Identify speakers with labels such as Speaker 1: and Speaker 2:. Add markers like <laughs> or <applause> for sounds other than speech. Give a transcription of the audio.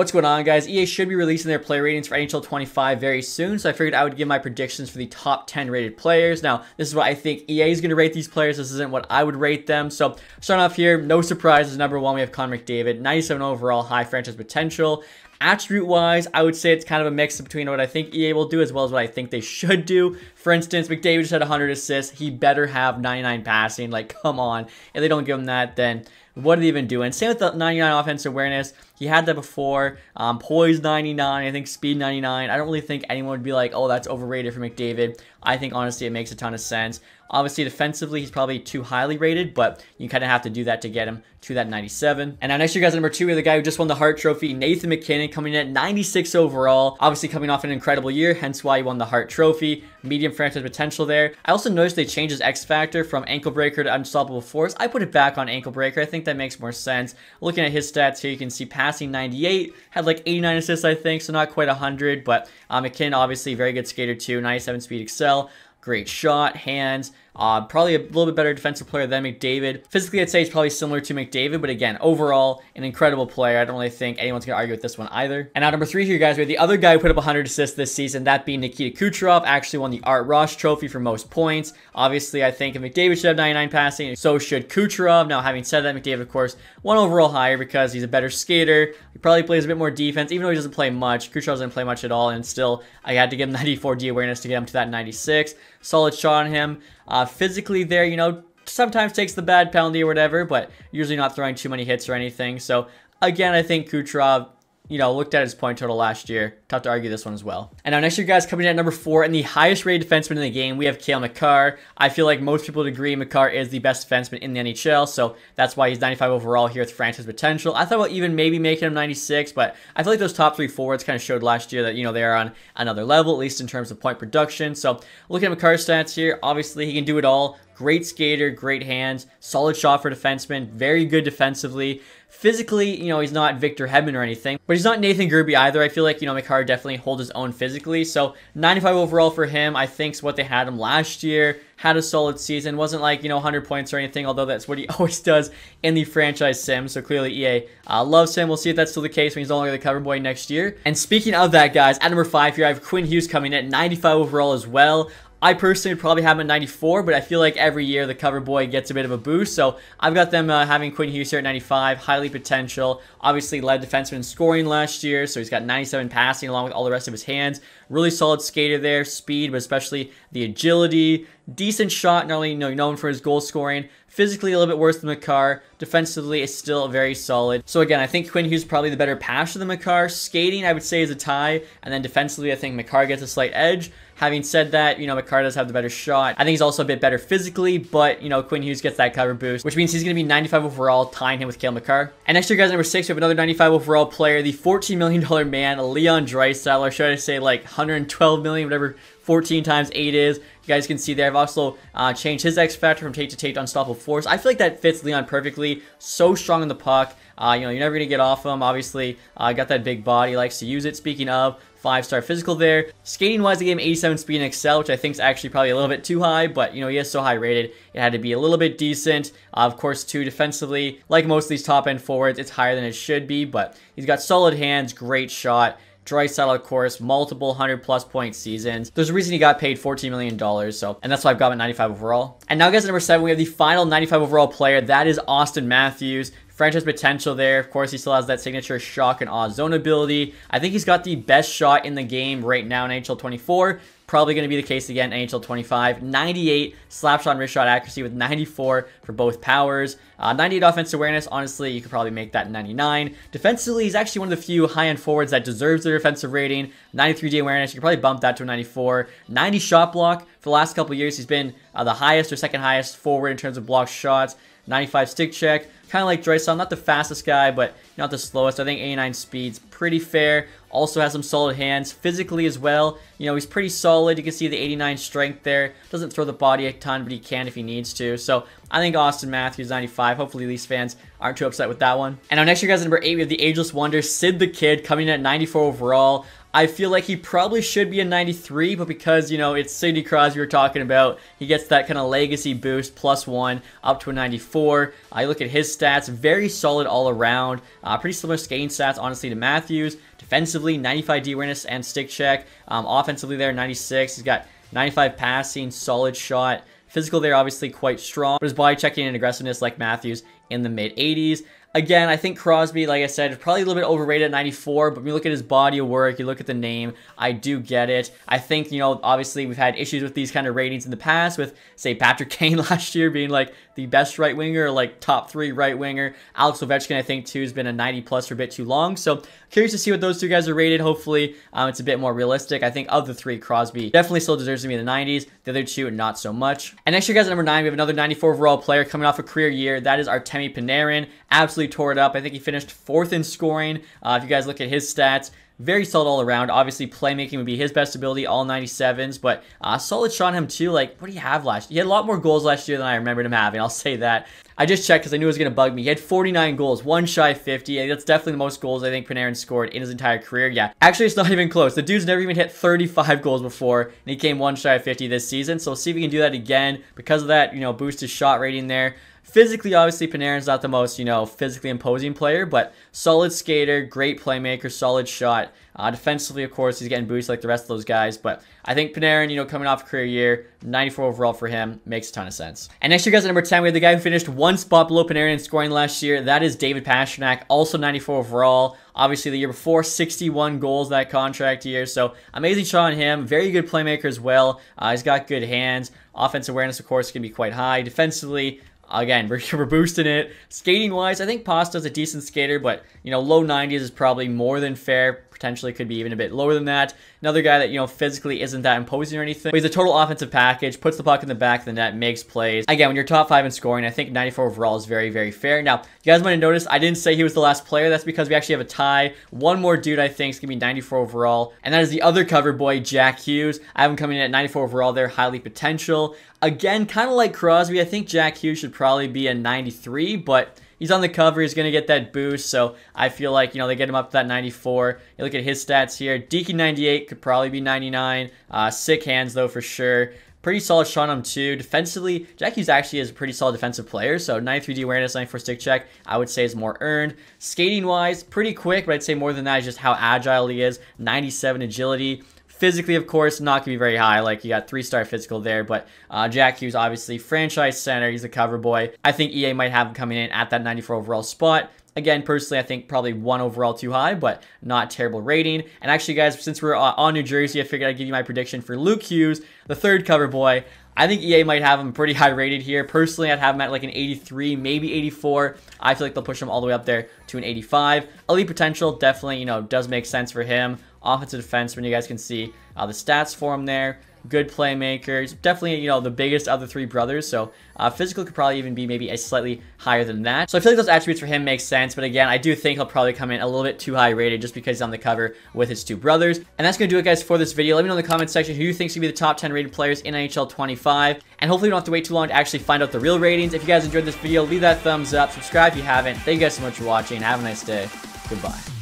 Speaker 1: What's going on guys? EA should be releasing their player ratings for NHL 25 very soon, so I figured I would give my predictions for the top 10 rated players. Now, this is what I think EA is going to rate these players. This isn't what I would rate them. So, starting off here, no surprises. Number one, we have Connor McDavid, 97 overall, high franchise potential. Attribute wise, I would say it's kind of a mix between what I think EA will do as well as what I think they should do. For instance, McDavid just had 100 assists. He better have 99 passing. Like, come on. If they don't give him that, then what are they even doing? Same with the 99 offensive awareness. He had that before. Um, poise 99, I think speed 99. I don't really think anyone would be like, oh, that's overrated for McDavid. I think honestly it makes a ton of sense. Obviously, defensively, he's probably too highly rated, but you kind of have to do that to get him to that 97. And now next year, guys, number two, we the guy who just won the Hart Trophy, Nathan MacKinnon, coming in at 96 overall. Obviously, coming off an incredible year, hence why he won the Hart Trophy. Medium franchise potential there. I also noticed they changed his X factor from ankle breaker to unstoppable force. I put it back on ankle breaker. I think that makes more sense. Looking at his stats here, you can see passing 98, had like 89 assists, I think, so not quite 100, but uh, MacKinnon, obviously, very good skater too, 97 speed excel. Great shot, hands, uh, probably a little bit better defensive player than McDavid. Physically, I'd say he's probably similar to McDavid, but again, overall, an incredible player. I don't really think anyone's going to argue with this one either. And now number three here, guys, we have the other guy who put up 100 assists this season, that being Nikita Kucherov, actually won the Art Ross Trophy for most points. Obviously, I think McDavid should have 99 passing, so should Kucherov. Now, having said that, McDavid, of course, one overall higher because he's a better skater. He probably plays a bit more defense, even though he doesn't play much. Kucherov doesn't play much at all, and still, I had to give him <laughs> 94 D awareness to get him to that 96. Solid shot on him. Uh, physically there, you know, sometimes takes the bad penalty or whatever, but usually not throwing too many hits or anything. So again, I think Kucherov you know, looked at his point total last year. Tough to argue this one as well. And now next year, guys, coming in at number four and the highest rated defenseman in the game, we have Cale Makar. I feel like most people would agree Makar is the best defenseman in the NHL, so that's why he's 95 overall here with franchise potential. I thought about even maybe making him 96, but I feel like those top three forwards kind of showed last year that, you know, they are on another level, at least in terms of point production. So looking at Makar's stats here, obviously he can do it all. Great skater, great hands, solid shot for defenseman, very good defensively. Physically, you know, he's not Victor Hedman or anything, but he's not Nathan Gerbe either. I feel like, you know, Makar definitely holds his own physically. So 95 overall for him, I think is what they had him last year. Had a solid season. Wasn't like, you know, 100 points or anything, although that's what he <laughs> always does in the franchise sim. So clearly EA uh, loves him. We'll see if that's still the case when he's no longer the cover boy next year. And speaking of that, guys, at number five here, I have Quinn Hughes coming in at 95 overall as well. I personally would probably have him at 94, but I feel like every year the cover boy gets a bit of a boost. So I've got them uh, having Quinn Hughes here at 95, highly potential. Obviously led defenseman scoring last year, so he's got 97 passing along with all the rest of his hands. Really solid skater there, speed, but especially the agility. Decent shot, not only you know, known for his goal scoring, physically a little bit worse than Makar. Defensively, it's still very solid. So again, I think Quinn Hughes probably the better passer than Makar. Skating, I would say, is a tie, and then defensively, I think Makar gets a slight edge. Having said that, you know, Makar does have the better shot. I think he's also a bit better physically, but, you know, Quinn Hughes gets that cover boost, which means he's going to be 95 overall, tying him with Cale Makar. And next year, guys, number six, we have another 95 overall player, the $14 million man, Leon Draisaitl, or should I say like 112 million, whatever 14 times 8 is. You guys can see there, I've also uh, changed his X Factor from tape to tape to unstoppable force. I feel like that fits Leon perfectly. So strong in the puck. Uh, you know, you're never going to get off him. Obviously, uh, got that big body, likes to use it. Speaking of, five-star physical there. Skating-wise, they gave him 87 speed and excel, which I think is actually probably a little bit too high, but, you know, he is so high rated. It had to be a little bit decent. Uh, of course, too, defensively, like most of these top-end forwards, it's higher than it should be, but he's got solid hands, great shot. Draisaitl, of course, multiple 100 plus point seasons. There's a reason he got paid $14 million, so, and that's why I've got him at 95 overall. And now, guys, at number seven, we have the final 95 overall player. That is Auston Matthews franchise potential there. Of course, he still has that signature shock and awe zone ability. I think he's got the best shot in the game right now in NHL 24. Probably going to be the case again in NHL 25. 98 slap shot and wrist shot accuracy with 94 for both powers. Uh, 98 offensive awareness. Honestly, you could probably make that 99. Defensively, he's actually one of the few high-end forwards that deserves the defensive rating. 93 D awareness. You could probably bump that to a 94. 90 shot block. For the last couple years, he's been uh, the highest or second highest forward in terms of blocked shots. 95 stick check. Kind of like Draisaitl, not the fastest guy, but not the slowest. I think 89 speed's pretty fair. Also has some solid hands. Physically as well, you know, he's pretty solid. You can see the 89 strength there. Doesn't throw the body a ton, but he can if he needs to. So I think Auston Matthews 95. Hopefully Leafs fans aren't too upset with that one. And now next year, guys, number 8, we have the Ageless Wonder, Sid the Kid, coming in at 94 overall. I feel like he probably should be a 93, but because, you know, it's Sidney Crosby we're talking about, he gets that kind of legacy boost, plus one, up to a 94. I look at his stats, very solid all around. Uh, pretty similar skating stats, honestly, to Matthews. Defensively, 95 D awareness and stick check. Um, offensively there, 96. He's got 95 passing, solid shot. Physical there, obviously quite strong, but his body checking and aggressiveness like Matthews in the mid 80s. Again, I think Crosby, like I said, is probably a little bit overrated at 94, but when you look at his body of work, you look at the name, I do get it. I think, you know, obviously we've had issues with these kind of ratings in the past with, say, Patrick <laughs> Kane last year being like the best right winger, or like top three right winger. Alex Ovechkin, I think, too, has been a 90 plus for a bit too long. So curious to see what those two guys are rated. Hopefully, um, it's a bit more realistic. I think of the three, Crosby definitely still deserves to be in the 90s. The other two, not so much. And next year, guys, at number nine, we have another 94 overall player coming off a career year. That is Artemi Panarin. Absolutely tore it up. I think he finished fourth in scoring. Uh, if you guys look at his stats, very solid all around. Obviously, playmaking would be his best ability, all 97s, but uh, solid shot on him too. Like, what do you have last? He had a lot more goals last year than I remembered him having. I'll say that. I just checked because I knew it was going to bug me. He had 49 goals, one shy 50. That's definitely the most goals I think Panarin scored in his entire career. Yeah, actually, it's not even close. The dude's never even hit 35 goals before, and he came one shy of 50 this season. So we'll see if we can do that again. Because of that, you know, boost his shot rating there. Physically, obviously, Panarin's not the most, you know, physically imposing player, but solid skater, great playmaker, solid shot. Uh, defensively, of course, he's getting boosted like the rest of those guys, but I think Panarin, you know, coming off a career year, 94 overall for him, makes a ton of sense. And next year, guys, at number 10, we have the guy who finished one spot below Panarin in scoring last year. That is David Pastrnak, also 94 overall. Obviously, the year before, 61 goals that contract year, so amazing shot on him. Very good playmaker as well. Uh, he's got good hands. Offense awareness, of course, can be quite high. Defensively, Again, <laughs> we're, we're boosting it. Skating wise, I think Pasta's a decent skater, but you know, low 90s is probably more than fair. Potentially could be even a bit lower than that. Another guy that, you know, physically isn't that imposing or anything. But he's a total offensive package, puts the puck in the back of the net, makes plays. Again, when you're top five in scoring, I think 94 overall is very, very fair. Now, you guys might have noticed I didn't say he was the last player. That's because we actually have a tie. One more dude, I think, is going to be 94 overall. And that is the other cover boy, Jack Hughes. I have him coming in at 94 overall there, highly potential. Again, kind of like Crosby, I think Jack Hughes should probably be a 93, but he's on the cover. He's going to get that boost. So I feel like, you know, they get him up to that 94. You look at his stats here. Deaky 98 could probably be 99. Uh, sick hands, though, for sure. Pretty solid shot on too. Defensively, Jack Hughes actually is a pretty solid defensive player. So 93D awareness, 94 stick check, I would say is more earned. Skating-wise, pretty quick, but I'd say more than that is just how agile he is. 97 agility. Physically, of course, not going to be very high. Like, you got three-star physical there. But uh, Jack Hughes, obviously, franchise center. He's a cover boy. I think EA might have him coming in at that 94 overall spot. Again, personally, I think probably one overall too high, but not terrible rating. And actually, guys, since we're uh, on New Jersey, I figured I'd give you my prediction for Luke Hughes, the third cover boy. I think EA might have him pretty <laughs> high rated here. Personally, I'd have him at like an 83, maybe 84. I feel like they'll push him all the way up there to an 85. Elite potential definitely, you know, does make sense for him. Offensive defense, when you guys can see uh, the stats for him there good playmakers. Definitely, you know, the biggest of the three brothers. So uh, physical could probably even be maybe a slightly higher than that. So I feel like those attributes for him make sense. But again, I do think he'll probably come in a little bit too high rated just because he's on the cover with his two brothers. And that's going to do it, guys, for this video. Let me know in the comment section who you think should be the top 10 rated players in NHL 25. And hopefully you don't have to wait too long to actually find out the real ratings. If you guys enjoyed this video, leave that thumbs up. Subscribe if you haven't. Thank you guys so much for watching. Have a nice day. Goodbye.